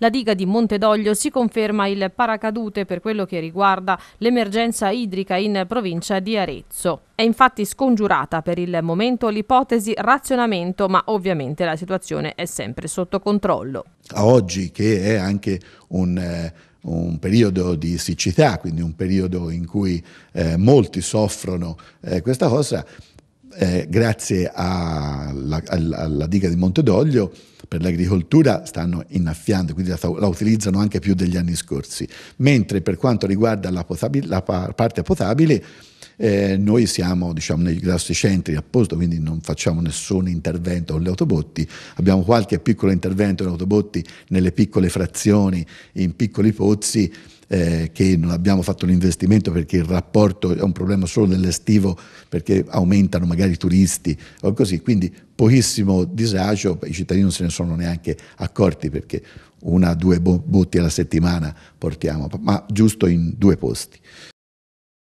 La diga di Montedoglio si conferma il paracadute per quello che riguarda l'emergenza idrica in provincia di Arezzo. È infatti scongiurata per il momento l'ipotesi razionamento, ma ovviamente la situazione è sempre sotto controllo. A oggi che è anche un, eh, un periodo di siccità, quindi un periodo in cui eh, molti soffrono eh, questa cosa, eh, grazie alla, alla, alla, diga di Montedoglio per l'agricoltura stanno innaffiando, quindi la, la, utilizzano anche più degli anni scorsi, mentre per quanto riguarda la, potabile, la parte potabile eh, noi siamo diciamo, nei grossi centri apposta, quindi non facciamo nessun intervento con le autobotti, abbiamo qualche piccolo intervento con le autobotti nelle piccole frazioni, in piccoli pozzi, eh, che non abbiamo fatto l'investimento perché il rapporto è un problema solo dell'estivo perché aumentano magari i turisti o così, quindi pochissimo disagio, i cittadini non se ne sono neanche accorti perché una o due botti alla settimana portiamo, ma giusto in due posti.